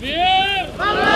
¡Bien!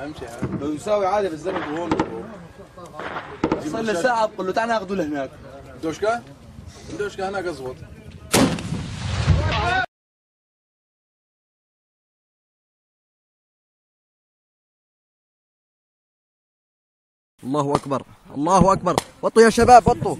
امشي بنساوي عادي بالزمن هون صار له ساعة بقول له تعال ناخذه لهناك. دوشكا؟ دوشكا هناك اضبط الله أكبر. الله أكبر. وطوا يا شباب وطوا